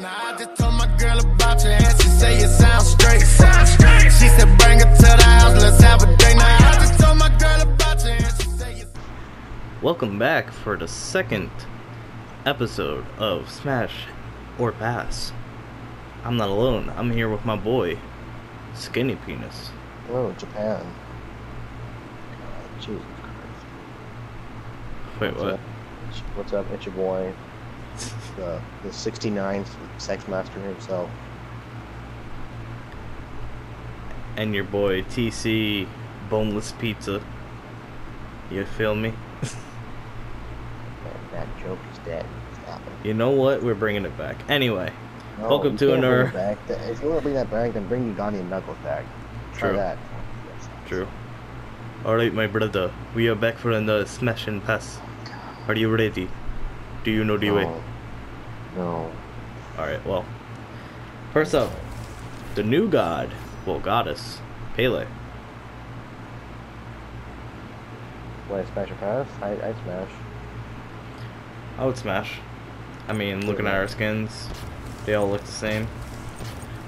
Now I just told my girl about you and she say you sound straight. She said bring her to the house, let's have a date. Now I just told my girl about you and she say you Welcome back for the second episode of Smash or Pass. I'm not alone. I'm here with my boy, Skinny Penis. Oh, Japan. God, Jesus Christ. Wait, What's what? up? What's up? It's your boy, the the 69th sex master himself. And your boy TC Boneless Pizza. You feel me? Oh, that joke is dead. You know what? We're bringing it back. Anyway, No, Welcome to another- Back. If you want to bring that back, then bring Ugandan Knuckles back. Try True. that. true. Alright, my brother. We are back for another Smash and Pass. Are you ready? Do you know the way? No. No. Alright, well. First up, the new god, well, goddess, Pele. What, Smash or Pass? I, I Smash. I would smash. I mean, looking at our skins, they all look the same.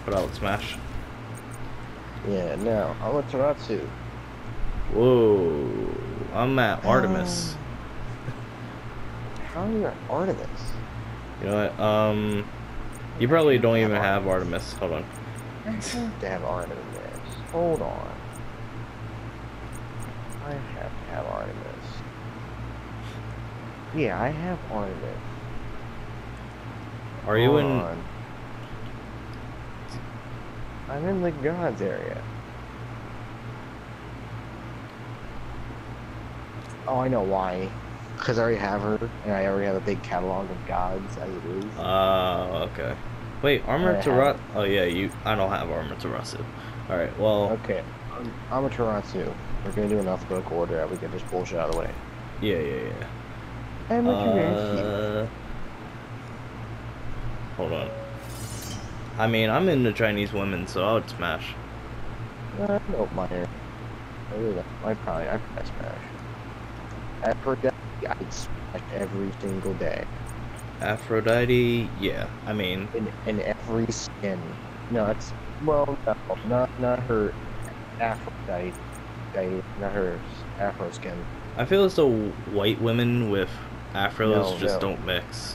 But I would smash. Yeah, now, Amaterasu. Whoa, I'm at Artemis. Ah. How are you at Artemis? You know what? Um, you probably don't even have Artemis. Hold on. I have to have Artemis. Hold on. I have to have Artemis. Yeah, I have Artemis. Are you in? on. I'm in the gods area. Oh, I know why. Because I already have her, and I already have a big catalog of gods as it is. Uh, okay. Wait, armor I to have- Oh yeah, you. I don't have Amaterasu. All right. Well, Okay, I'm, Amaterasu. We're gonna do an alphabetical order that we get this bullshit out of the way. yeah, yeah, yeah. Amaterasu. Uh, hold on. I mean, I'm into Chinese women, so I would smash. Uh, no, minor. I really don't. I probably, I probably smash. Aphrodite, I'd smash every single day. Aphrodite, yeah. I mean, In, in every skin. No, it's, well, no, not, not her Aphrodite, Di- not her Afro skin. I feel as though white women with afros No, just no. don't mix.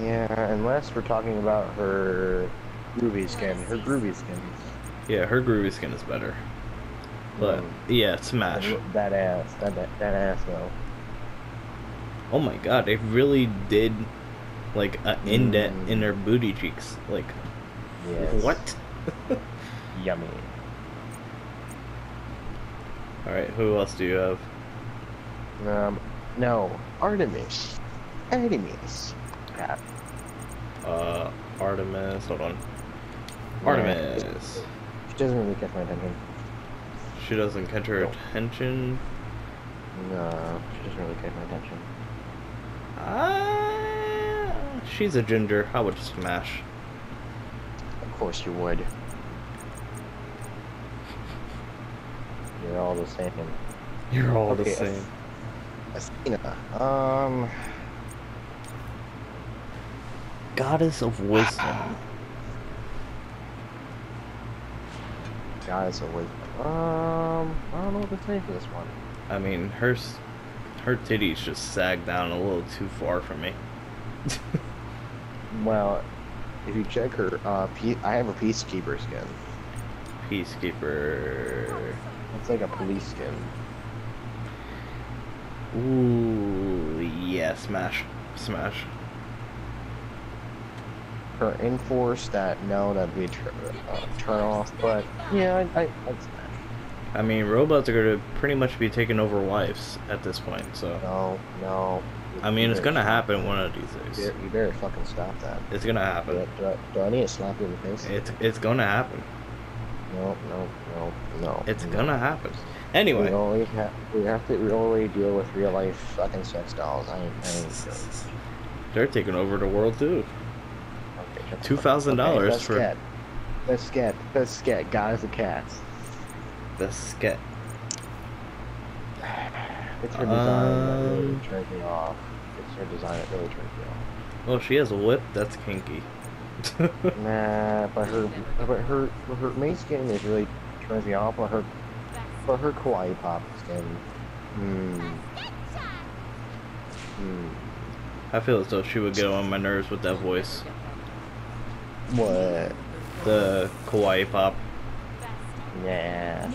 Yeah, unless we're talking about her groovy skin. Her groovy skin. Yeah, her groovy skin is better. But Mm. yeah, smash. That ass, that, that, that ass though. Oh my god, they really did like an indent Mm. in their booty cheeks. Like Yes. what? Yummy. All right, who else do you have? Um, no, Artemis. Artemis. Yeah. Uh, Artemis. Hold on. Yeah. Artemis. She doesn't really catch my attention. She doesn't catch her No. attention. No, she doesn't really catch my attention. Ah, she's a ginger. I would smash. Of course you would. You're all the same. You're all the Okay, same. Athena. Um, Goddess of wisdom. guys are with. Um, I don't know what to say for this one. I mean, her her titties just sag down a little too far for me. Well, if you check her, uh, pe- I have a peacekeeper skin. Peacekeeper. It's like a police skin. Ooh, yeah, smash, smash. Her enforce that no, that'd be tur uh, turn off. But yeah, I, I, smash. I mean, robots are gonna pretty much be taking over wives at this point. So, No, no. I mean, it's gonna better happen one of these days. You better, fucking stop that. It's gonna happen. I, do, I, do I need to slap you in the face? It's it's gonna happen. No, no, no, no. It's no. gonna happen. Anyway, We only have we have to we only deal with real life fucking sex dolls. I ain't, I ain't they're taking over the world too. Okay, shut the Two thousand dollars for get, let's get let's get guys and cats. The sket. It's her design that really Um, turns me off. It's her design that really turns me off. Well, she has a whip. That's kinky. Nah, but her, but her, her main skin is really turns me off. But her, but her kawaii pop skin, hmm, hmm. I feel as though she would get on my nerves with that voice. What? The kawaii pop. Yeah.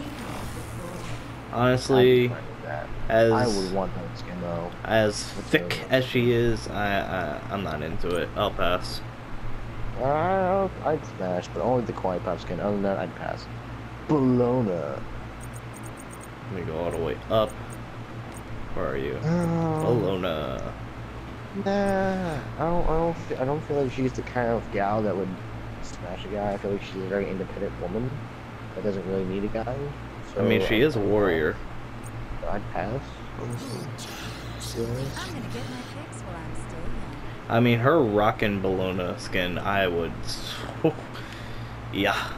Honestly, I'm fine with that. as I would want that skin though. as thick as she is, I, I I'm not into it. I'll pass. Uh, I'd smash, but only the quiet pop skin. Other than that, I'd pass. Bellona. Let me go all the way up. Where are you? Um, Bellona. Nah, I don't. I don't. I don't feel like she's the kind of gal that would smash a guy. I feel like she's a very independent woman that doesn't really need a guy. So I mean, she is a warrior. I'd pass. I'm gonna get my fix while I'm still young. I mean, her rockin' Bellona skin, I would. yeah.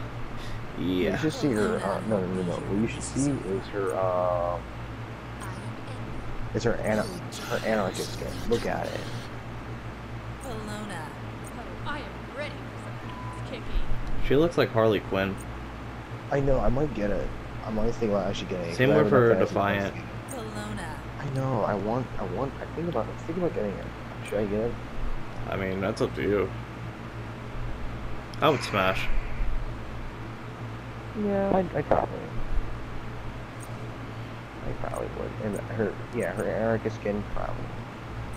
Yeah. You should see her. Uh, no, no, no, no. What you should see is her. Uh, is her ana- her anarchist skin. Look at it. Bellona. I am ready for some ass kicking. She looks like Harley Quinn. I know. I might get it. I might think about actually getting it. 'cause Same I with have her enough fancy Defiant. points. Bellona. I know. I want. I want. I think about. I think about getting it. Should I get it? I mean, that's up to you. I would smash. Yeah, I, I probably. I probably would. And her, yeah, her Erica skin probably.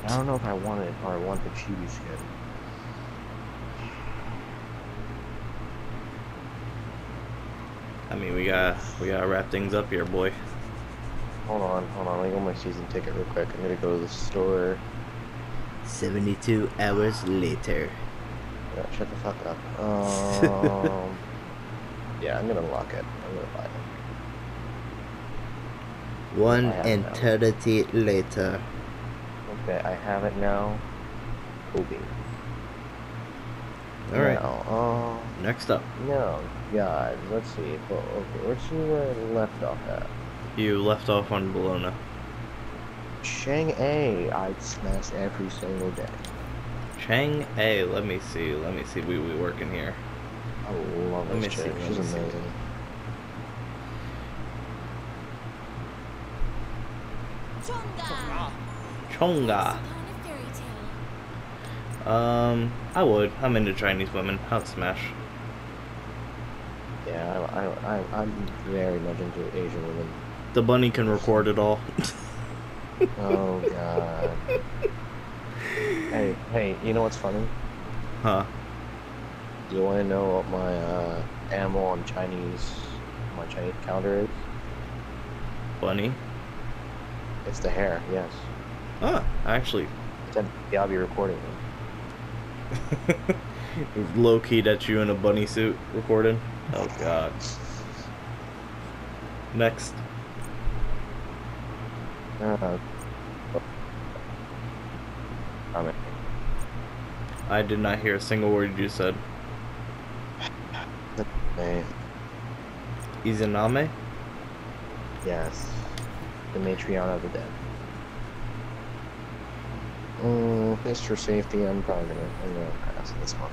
I don't know if I want it or I want the chibi skin. I mean, we gotta we gotta wrap things up here, boy. Hold on, hold on. Let me go my season ticket real quick. I'm gonna go to the store. 72 hours later. Yeah, shut the fuck up. Um, yeah, I'm gonna lock it. I'm gonna buy it. One I have no. eternity later. Okay, I have it now. Kobe. Alright, Now, um, next up. no, God, let's see. Well, okay, let's see where I left off at. You left off on Bellona. Shang A, I'd smash every single day. Chang A, let me see, let me see. We we working here. I love Let this me see, chick. let She's me see. amazing. Chonga. Chonga. Um, I would. I'm into Chinese women. I'd smash. Yeah, I, I, I, I'm very much into Asian women. The bunny can record it all. Oh God. hey, hey, you know what's funny? huh? Do you want to know what my uh, animal on Chinese, my Chinese calendar is? Bunny? It's the hare. Yes. Ah, actually, Yeah, I'll be recording it. Low key that you in a bunny suit recording. Oh god. Next. Uh, I mean, I did not hear a single word you said. Izanami? yes, the matriarch of the dead. Mm, just for safety, I'm probably gonna, I'm gonna pass this one.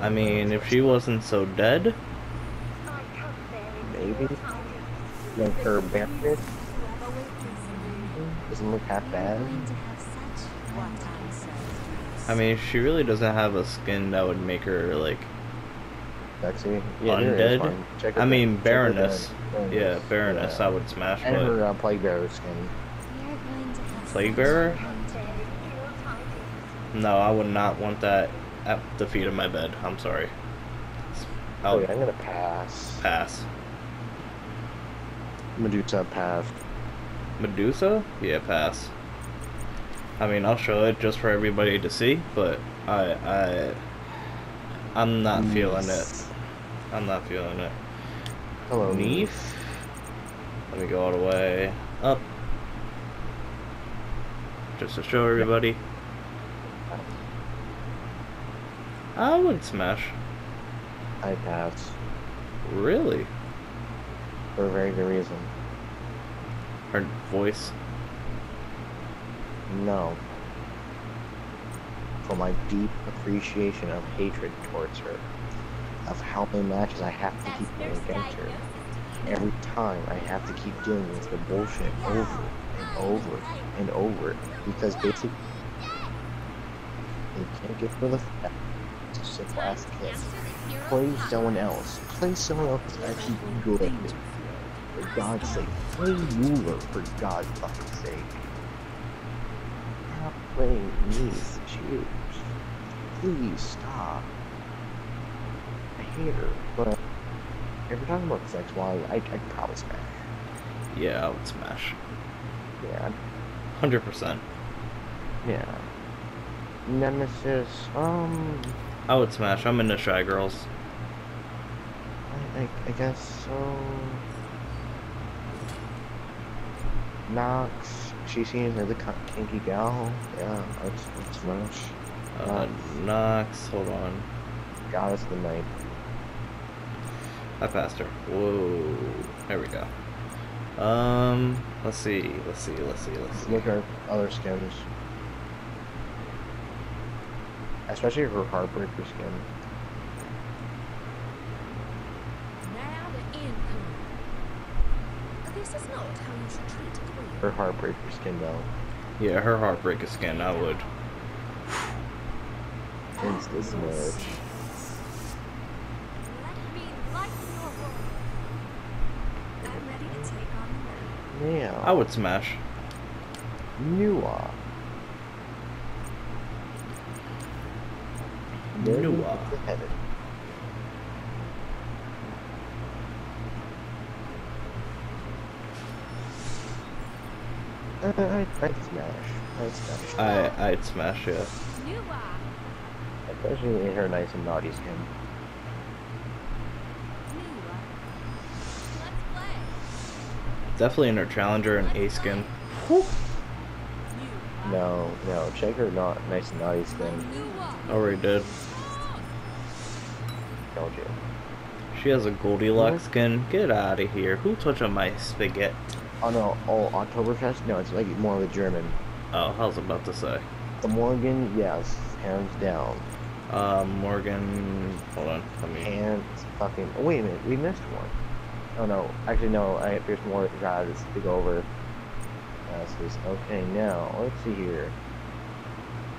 I mean, if she wasn't so dead, Maybe. Like her bandit doesn't look half bad. Going to have such what I mean, she really doesn't have a skin that would make her like. Sexy. Yeah, Undead? Check I mean, her Baroness. Yeah, Baroness, Yeah. I would smash, And but her uh, plague bearer skin. We are going to have Plague Bearer? no, I would not want that at the feet of my bed. I'm sorry. I Oh would yeah, I'm gonna pass. pass. Medusa pass. Medusa? Yeah, pass. I mean, I'll show it just for everybody to see, but I, I, I'm not feeling it. I'm not feeling it. Hello, Neith. Let me go all the way up. Just to show everybody. I wouldn't smash. I pass. Really? For a very good reason. Her voice. No. for my deep appreciation of hatred towards her, of how many matches I have to keep going against her. Every time I have to keep dealing with the bullshit over over and over because basically they can't get rid of the fact it's a simple ass kid. Play someone else. Play someone else that's actually good. For God's sake, play Mueller for God's fucking sake. Stop playing me, cheers. Please stop. I hate her, but if we're talking about sex wise, I I'd probably smash. Yeah, I would smash. Yeah, 100%. yeah. Nemesis, um, I would smash. I'm into Shy Girls. I, I, I guess so. Nox, she seems like a ki- kinky gal. Yeah, that's that's smash. Uh, Nox, hold on. Goddess of the night. I passed her. Whoa. There we go. Um, let's see, let's see, let's see, let's see. Look at her other skins. Especially her Heartbreaker skin. Now the end comes. This is not how you should treat a queen. Her Heartbreaker skin though. Yeah, her Heartbreaker skin, I would. Insta smash. Let me lighten your world. I'm ready to take on the I would smash. Nu Wa. Nua. Uh, I'd, I'd smash. I'd smash. I, I'd smash, yeah. You. Especially in her nice and naughty skin. You are. Let's play. Definitely in her Challenger and A skin. No, no, check her not nice and naughty skin, Already did. don't you? She has a Goldilocks skin. Get out of here. Who touching my spaghetti? Oh no, oh, Oktoberfest? No, it's like more of a German. Oh, I was about to say. The Morrigan, yes, hands down. Uh, Morrigan. Hold on. Let me. Hands fucking. Oh, wait a minute, we missed one. Oh no, actually no, I, there's more guys to go over. Uh, so okay, now, let's see here.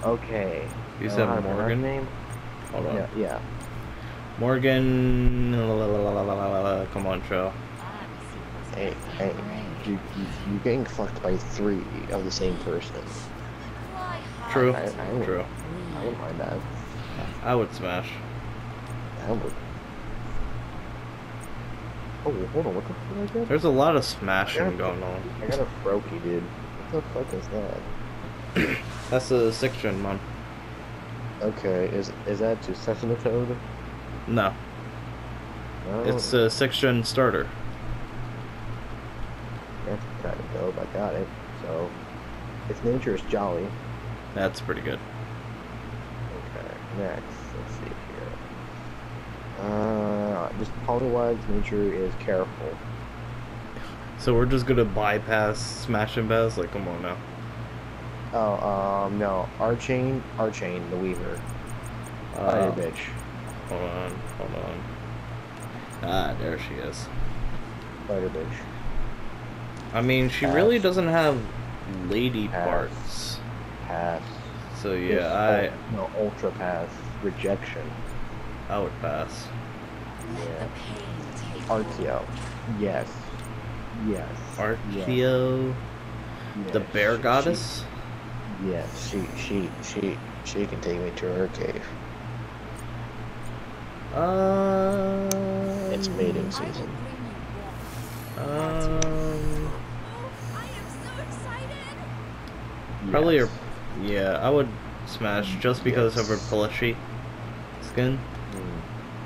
Okay. You uh, said how to pronounce her Morrigan? name? Hold on. Yeah, yeah. Morrigan. la, la, la. Come on, show. Hey, hey, you, you, you're getting fucked by three of the same person. True. I, I True. I wouldn't mind that. I would smash. I would. Oh, hold on, what the fuck did I get? There's a lot of smashing Yeah. going on. I got a Froakie, dude. What the fuck is that? That's a six gen one. Okay, is is that to Toad? No, No, it's a six gen starter. that's kind of dope. I got it. So, its nature is jolly. That's pretty good. Okay, next, let's see here. Uh, just Poliwag's nature is careful. So we're just gonna bypass Smash and Bass? Like, come on now. Oh, um, no, Arachne, Arachne, the Weaver. Uh, Fire bitch. hold on, hold on. Ah, there she is. Fighter bitch. I mean, she Pass. really doesn't have lady Pass. parts. Pass. So yeah, ul- no, ultra pass. Rejection. I I would pass. Yeah. Artio. Yes. Yes. Artio, the bear She- goddess. She, yes, she she she she can take me to her cave. Um, It's mating season. bring you warmth. Um, Oh, I am so excited. probably Yes. her. Yeah, I would smash just because of her Yes. plushy skin.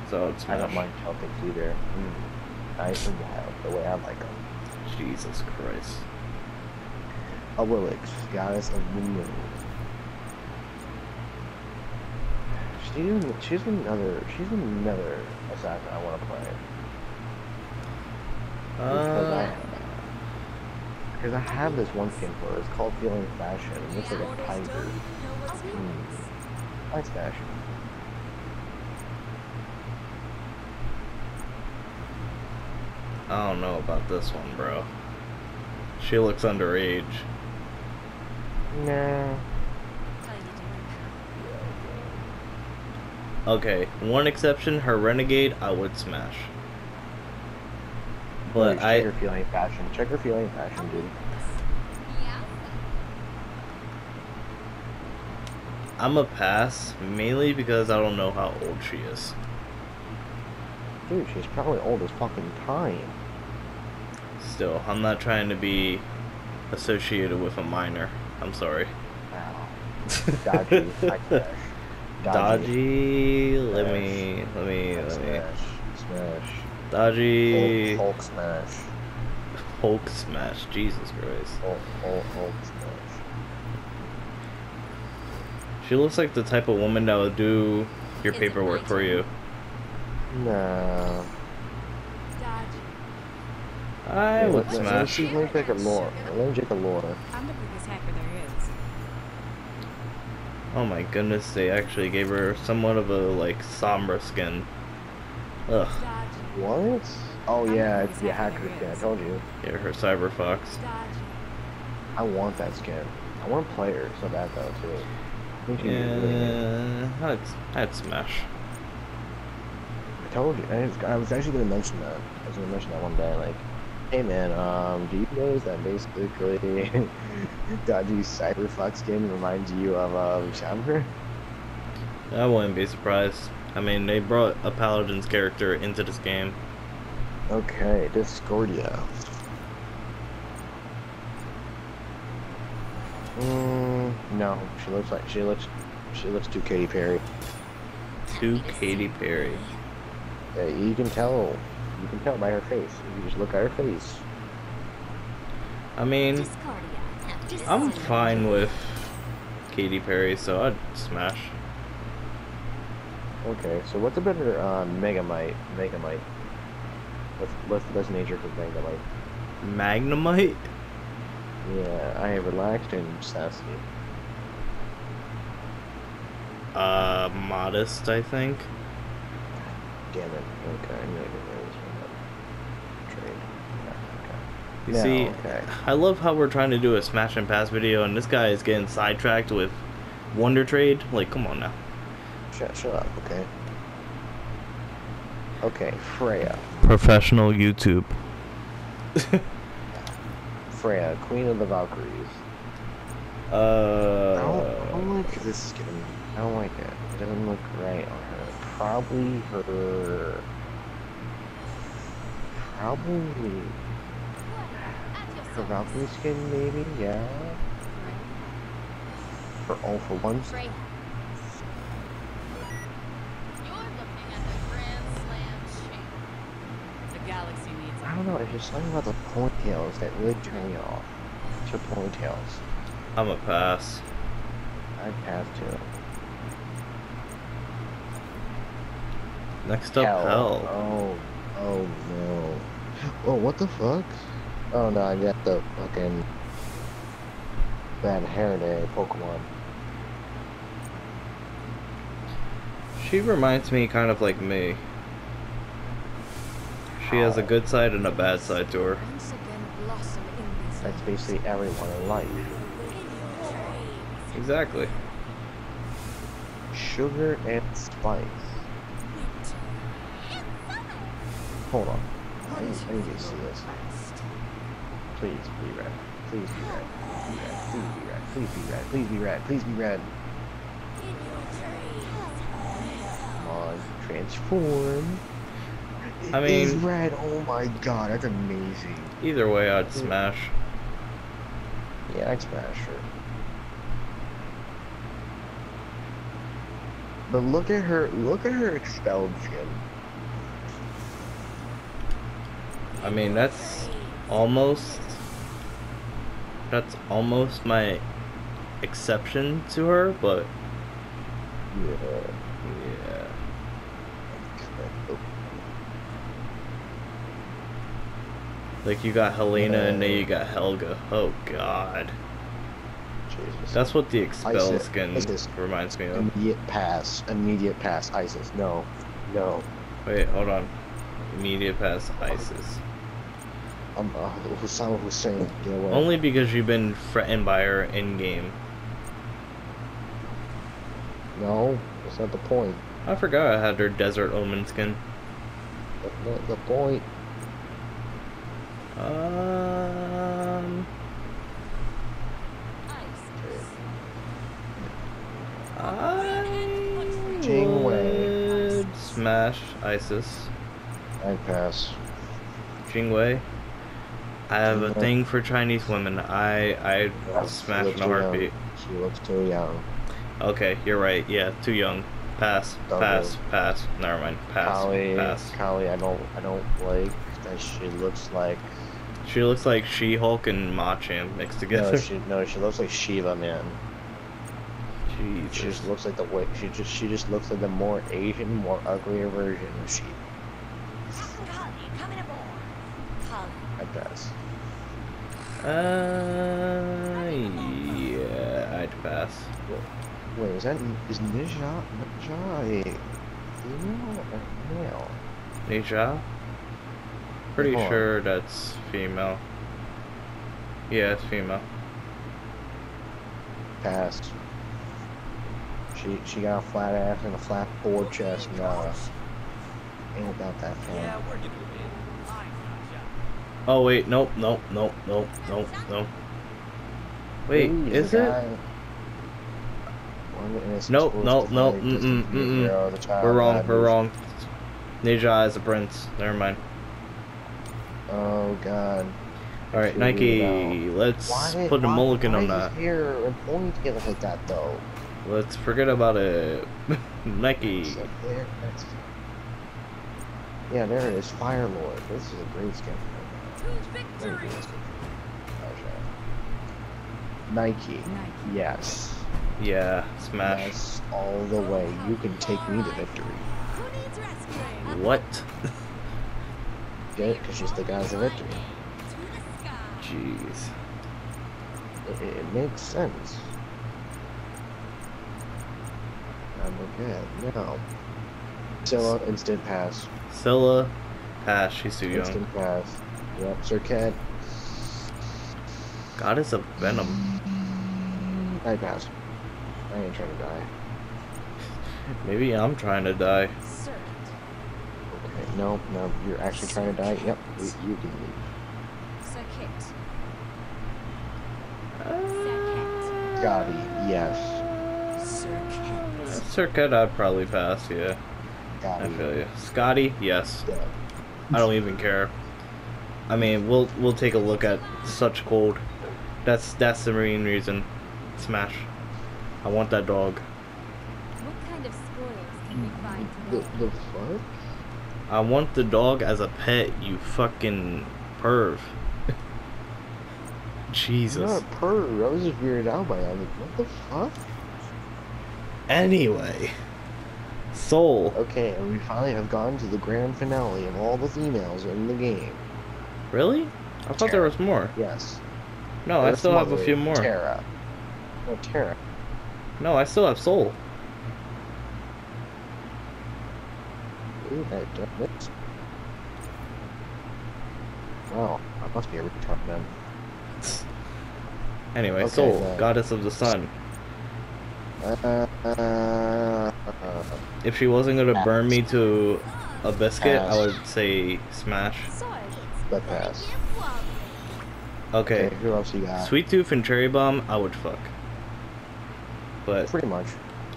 Mm, So I. I don't mind Celtics either. Mm. Nice and wild, the way I like them. Jesus Christ. Awilix, goddess of the moon. She's she's another she's another assassin I want to play. Because I Uh, because I have this one skin for her. It's called Feeling Fashion. It looks like a tiger. Know what's Hmm. yours. I don't know about this one, bro. She looks underage. Nah. How you doing, pal? Okay, one exception, her renegade, I would smash. But Check I, her feeling fashion. Check her feeling fashion, dude. Yeah. I'm a pass mainly because I don't know how old she is. Dude, she's probably old as fucking time. Still, I'm not trying to be associated with a minor. I'm sorry. Wow. Da Ji. I smash. Da Ji. Let Smash. me. Let me. Let me. Smash. Smash. Da Ji. Hulk, Hulk smash. Hulk smash. Jesus Christ. Hulk, Hulk, Hulk smash. She looks like the type of woman that would do your paperwork for you. No. Da Ji. I Yeah, would smash. see, let me pick a lore. Let me check a lore. I'm the biggest hacker there is. Oh my goodness, they actually gave her somewhat of a like sombra skin. Ugh. What? Oh I'm yeah, it's the hacker hacker skin. I told you. Yeah, her cyber fox. Da Ji. I want that skin. I want to play her so bad though too. I think she'd really. Yeah, I'd, I'd smash. I told you. I was actually gonna mention that. I was gonna mention that one day. Like, hey man, um, do you notice that basically Da Ji Cyberfox skin reminds you of um Chamber? I wouldn't be surprised. I mean, they brought a paladin's character into this game. Okay, Discordia. Mm, no, she looks like she looks she looks too Katy Perry. Too Katy Perry. Yeah, you can tell. You can tell by her face. You just look at her face. I mean, I'm fine with Katy Perry, so I'd smash. Okay, so what's a better uh, Megamite? Megamite. Let's let's let's nature for Megamite. Magnemite? Yeah, I have relaxed and sassy. Uh, modest, I think. Damn it. Okay, I'm gonna get rid of this one. Trade. Yeah, You No, see, okay. I love how we're trying to do a smash and pass video, and this guy is getting sidetracked with Wonder Trade. Like, come on now. Shut shut up, okay? Okay, Freya. Professional YouTube. Freya, Queen of the Valkyries. I don't, I uh, don't like this skin. I don't like it. It doesn't look right on her. Probably her. Probably her Valkyrie skin, maybe. Yeah. For all for one. Freya. You're looking at the Grand Slam shape. The galaxy needs I don't know. It's just something about the ponytails that really turn me off. It's her ponytails. I'm a pass. I'd have to. Next up, Hel. Oh, oh no. Oh, what the fuck? Oh no, I got the fucking bad hair day Pokemon. She reminds me kind of like me. She has a good side and a bad side to her. Once again blossom in these That's basically everyone in life. Exactly. Sugar and spice. Hold on. I need, I need to see this. Please be red. Please be red. Be red. Please be red. Please be red. Please be red. Please be red. Come on. Transform. I mean- red. Oh my god, that's amazing. Either way, I'd hmm. smash. Yeah, I'd smash her. But look at her. Look at her expelled skin. I mean, that's almost. That's almost my exception to her, but Yeah. yeah. Like you got Helena and now you uh, got Helga. Oh god. Jesus. That's what the expel Isis. skin Isis. reminds me of. Immediate pass. Immediate pass. ISIS. No. No. Wait, hold on. Immediate pass ISIS. I'm uh, Osama Hussein. Only because you've been threatened by her in game. No. That's not the point. I forgot I had her Desert Omen skin. That's not the point. Um, I Jingwei. would smash ISIS. I pass. Jingwei. I have a thing for Chinese women. I I Yes, smash in a too young. heartbeat. She looks too young. Okay, you're right. Yeah, too young. Pass. Double. Pass. Pass. Never mind. Pass. Kali, Pass. Kali, I don't, I don't like that she looks like. She looks like She-Hulk and Machamp mixed together. No, she, no, she looks like Shiva, man. Jesus. She just looks like the way she just, she just looks like the more Asian, more uglier version of Shiva. Oh Kali, coming aboard. Kali. I pass. Uh, yeah, I'd pass. Wait, is that is Ninja Ninja a female or male? Ne Zha? Pretty Hold on. sure that's female. Yeah, it's female. Pass. She she got a flat ass and a flat board chest. Nah, ain't about that fun. Oh wait, nope, nope, nope, nope, nope, nope. Wait, Ooh, is it? guy- One that is Nope, nope, nope, mm-mm. hero, the child We're wrong, we're wrong. Ninja is a prince. Never mind. Oh god. Alright, Nike, let's Why put a why, mulligan why on that. hair and ponytail like that though? Let's forget about it. Nike. It's like there, that's... Yeah, there it is. Fire Lord. This is a great skin. To Very victory! Nike. Nike. Yes. Yeah, smash. Yes, all the way. You can take me to victory. Who needs rescuing? What? Get it? Because she's the guys of victory. To the sky. Jeez. It, it makes sense. I'm okay. Now. Scylla, instant pass. Scylla, pass, she's too young. Instant pass. Yep, Serqet. Goddess of Venom. I pass. I ain't trying to die. Maybe I'm trying to die. Okay, no, no, you're actually trying to die? Yep, you, you can leave. Serqet. Uh, Gotti, yes. Serqet. Serqet, I'd probably pass, yeah. Gotti. I feel you. Skadi, yes. Yeah. I don't even care. I mean, we'll we'll take a look at such cold. That's that's the main reason. Smash. I want that dog. What kind of spoils can we find The, the fuck? I want the dog as a pet. You fucking perv. I'm Jesus. not a perv. I was just weirded out by that. Like, what the fuck? Anyway, Sol. Okay, and we finally have gone to the grand finale of all the females in the game. Really? I thought there was more. Yes. No, I Earth still have a few more. Terra. No, Terra. No, I still have Sol. Ooh, that that's Wow, I must be a retard then. Anyway, Okay, Sol, then. goddess of the sun. Uh, uh, If she wasn't gonna burn me to a biscuit, I would say smash. Soil. But pass. Okay, Okay, who else you got? Sweet Tooth and Cherry Bomb, I would fuck. But Pretty much.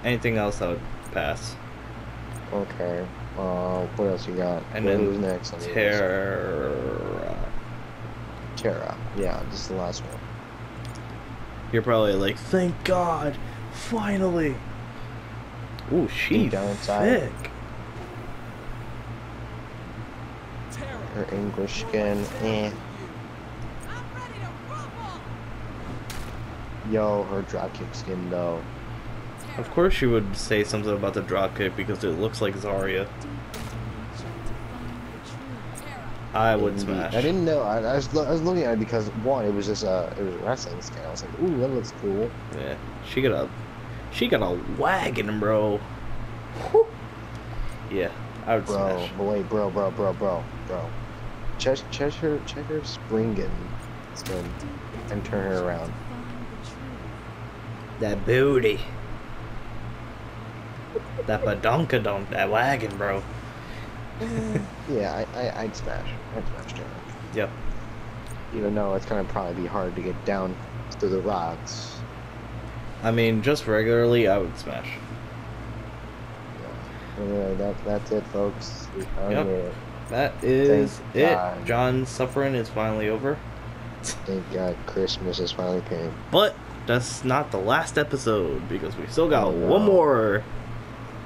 anything else, I would pass. Okay. Uh, what else you got? And Well, then who's next? on? Terra. Terra. Yeah, this is the last one. You're probably like, thank God, finally. Ooh, she Deep thick. Her English skin, eh. Yo, her dropkick skin though. Of course, you would say something about the dropkick because it looks like Zarya. I would Indeed. smash. I didn't know. I, I was lo- I was looking at it because one, it was just a it was a wrestling skin. I was like, ooh, that looks cool. Yeah, she got a, she got a wagon, bro. Whew. Yeah, I would Bro, smash. but wait, bro, bro, bro, bro, bro. Check, check her Springen skin and turn her around. Find the truth. That booty. That badonkadonk, that wagon, bro. Yeah, I, I, I'd smash. I'd smash her. Yep. Even though it's gonna probably be hard to get down to the rocks. I mean, just regularly, I would smash. Anyway, that, that's it, folks. We found Yep. it. That is Thank it. God. John's suffering is finally over. Thank God Christmas is finally came. But that's not the last episode because we still got Oh, no. one more.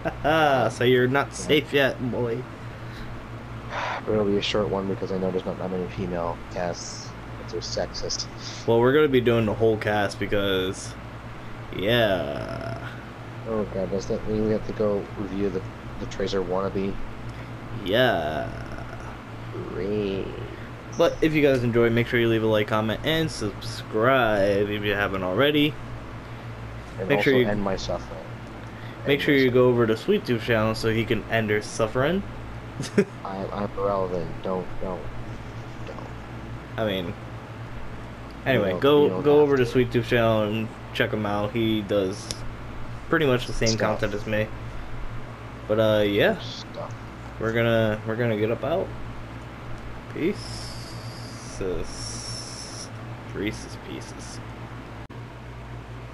So you're not safe yet, boy. But it'll be a short one because I know there's not that many female casts. They're sexist. Well, we're gonna be doing the whole cast because, yeah, Oh god, does that mean we have to go review the the Tracer wannabe? yeah. Great. But if you guys enjoyed, make sure you leave a like, comment, and subscribe if you haven't already. And Make sure you- end my suffering. Make sure you go over to Sweet Tooth channel so he can end her suffering. suffering. I'm, irrelevant. Don't, don't, don't. I mean, anyway, go go over to to. Sweet Tooth channel and check him out. He does pretty much the same Stuff. content as me. But uh, yeah, Stuff. we're gonna we're gonna get up out. Peace. Reese's Pieces.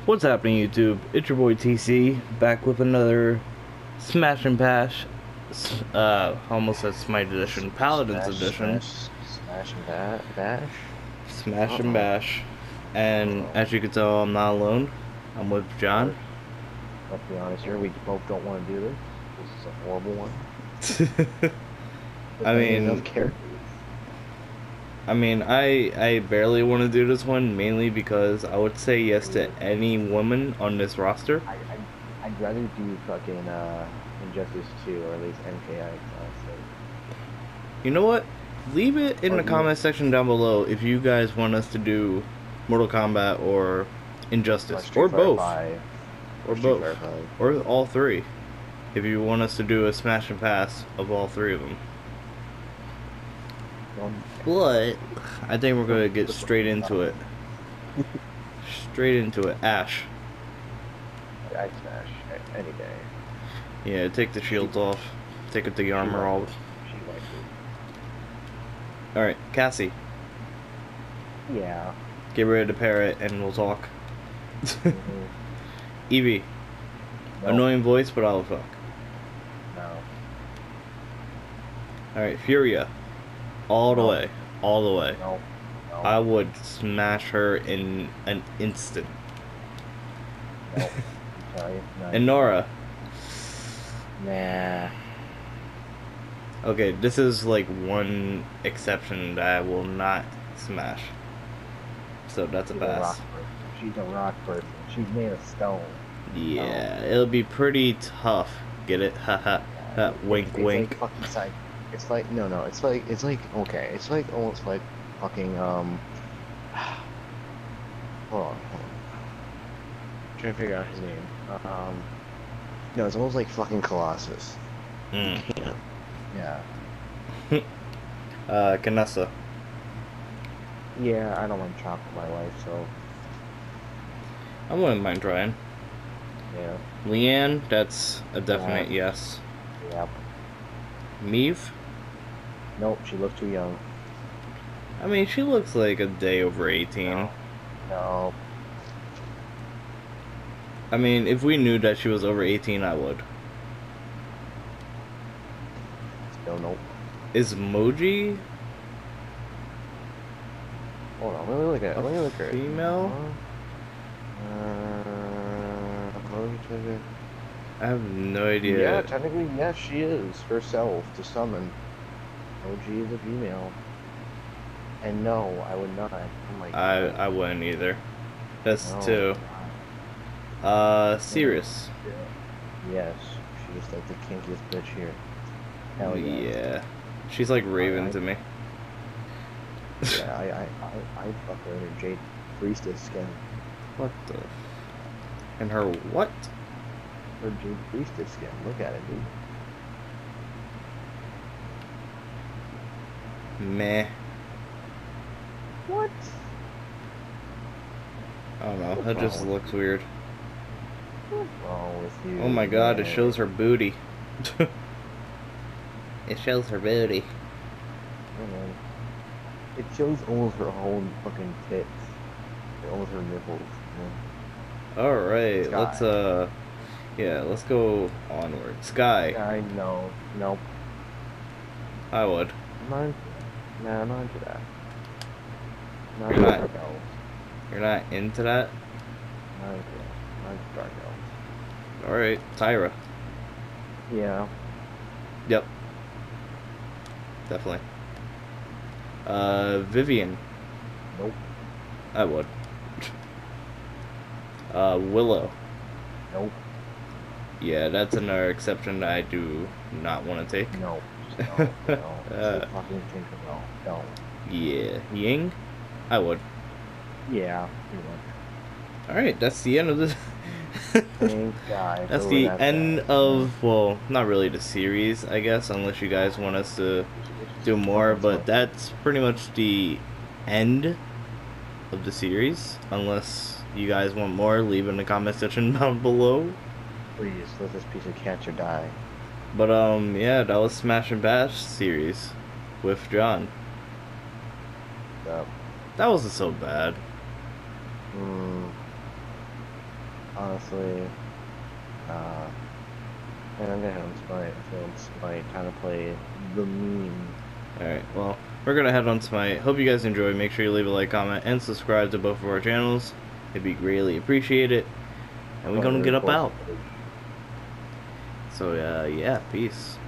What's happening, YouTube? It's your boy TC back with another Smash and Bash. Uh, almost said Smite Edition, Paladins Smash, Edition. Smash, smash and ba- bash. Smash and Uh-oh. bash. And as you can tell, I'm not alone. I'm with John. Let's be honest here. We both don't want to do this. This is a horrible one. I mean- enough characters. I mean, I I barely want to do this one mainly because I would say yes to any woman on this roster. I, I, I'd rather do fucking uh, Injustice 2 or at least Classic. You know what? Leave it in Or the comment section down below if you guys want us to do Mortal Kombat or Injustice Street or both 5, or both 5. or all three. If you want us to do a smash and pass of all three of them. Um, But I think we're gonna get straight into it. Straight into it. Ash. I'd smash any day. Yeah, take the shields off. Take the armor off. Alright, Cassie. Yeah. Get rid of the parrot and we'll talk. Mhm. Evie. No, Annoying voice, but I'll fuck. No. Alright, Furia. All the No. way. All the way. No. No. I would smash her in an instant. no. Sorry. Inara. Nah. Okay, this is like one exception that I will not smash. So that's a She's a rock pass. person. She's a rock person. She's made of stone. Yeah, it'll be pretty tough. Get it? Ha Ha, wink, wink. Like fucking. It's like no, no. It's like it's like okay. It's like almost like fucking um. Hold on, hold on. trying to figure out his name. Um. No, it's almost like fucking Colossus. Mm. Yeah. Yeah. Uh, Kinessa. Yeah, I don't want chop my life, so I wouldn't mind trying. yeah. Lian, that's a definite yes. Yep. Maeve? Nope, she looks too young. I mean, she looks like a day over 18. No. No. I mean, if we knew that she was over 18, I would. Still nope. Is Moji Hold on, let me look at A let me look at female? Uh, check. I have no idea. Yeah, technically, yes, she is herself to summon. OG is a female. And no, I would not. Oh I. I wouldn't either. That's No. two. Uh, Seris. Yes, she's just like the kinkiest bitch here. Hell yeah. Yeah. She's like Raven Alright. to me. Yeah, I, I, I, I fuck her in her Jade Priestess skin. What the? And her what? Her Jade Priestess skin. Look at it, dude. Meh. What? I don't know. That just looks weird. What's wrong with you? Oh my god, it shows her booty. it shows her booty. It shows all of her own fucking tits. All of her nipples. man. Alright, let's uh yeah, let's go onward. Skye, I know. Nope. I would. I'm Nah, I'm not into that. Not You're into not- dark elves. You're not into that? Not into that. Not into dark elves. Alright, Tyra. Yeah. Yep. Definitely. Uh Vivian, Nope. I would. Uh Willo. Nope. Yeah, that's another exception I do not want to take. No. No. No. Uh. Fucking think no. No. Yeah. Ying? I would. Yeah. Pretty much. Alright, that's the end of this. Thank God. That's the that end bad. of, well, not really the series, I guess, unless you guys want us to do more, but that's pretty much the end of the series. Unless you guys want more, leave in the comment section down below. Please let this piece of cancer die. But, um, yeah, that was Smash and Bash series with John. So, That wasn't so bad. mm, honestly, uh, and I'm gonna head on Smite. I feel on Smite. Time to play the meme. Alright, well, we're gonna head on to my. Hope you guys enjoy. Make sure you leave a like, comment, and subscribe to both of our channels. It'd be greatly appreciated. And we're gonna get up out. So, uh, yeah, peace.